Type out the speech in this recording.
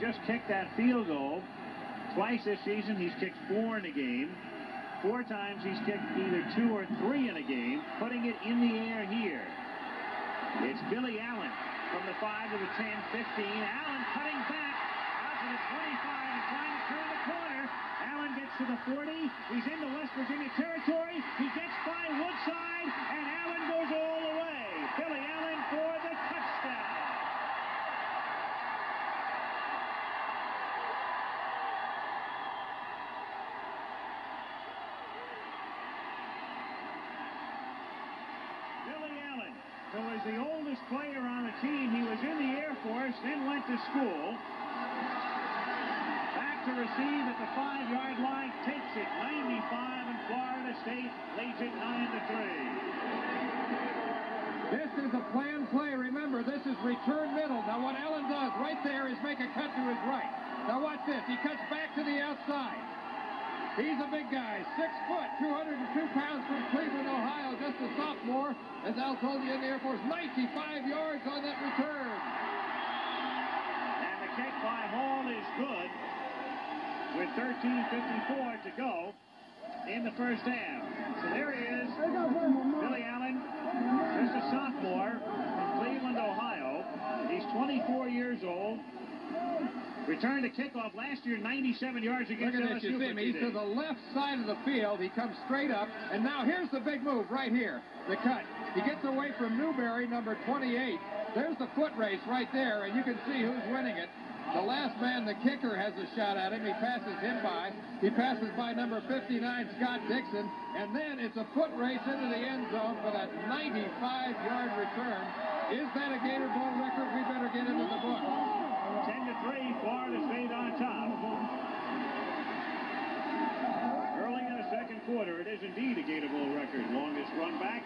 just kicked that field goal. Twice this season, he's kicked four in a game. Four times he's kicked either two or three in a game, putting it in the air here. It's Billy Allen from the 5 to the 10, 15. Allen cutting back out to the 25 and trying to turn the corner. Allen gets to the 40. He's into West Virginia territory. He gets by Woodside, and Allen goes all the way. Billy Allen for the touchdown. Billy Allen, was the oldest player on the team. He was in the Air Force, then went to school. Back to receive at the five-yard line, takes it 95, and Florida State leads it 9 to 3. This is a planned play. Remember, this is return middle. Now, what Allen does right there is make a cut to his right. Now, watch this. He cuts back to the outside. He's a big guy, six foot, 202 pounds from Cleveland, Ohio, just a sophomore. As Al told you in the Air Force, 95 yards on that return. And the kick by Hall is good with 13.54 to go in the first half. So there he is, Billy Allen, just a sophomore Returned a kickoff last year, 97 yards Look against at this. LSU. You see. He's to the left side of the field. He comes straight up. And now here's the big move right here. The cut. He gets away from Newberry, number 28. There's the foot race right there, and you can see who's winning it. The last man, the kicker, has a shot at him. He passes him by. He passes by number 59, Scott Dixon. And then it's a foot race into the end zone for that 95-yard return. Is that a Gator Bowl record? We better get into the book. indeed a Gator Bowl record. Longest run back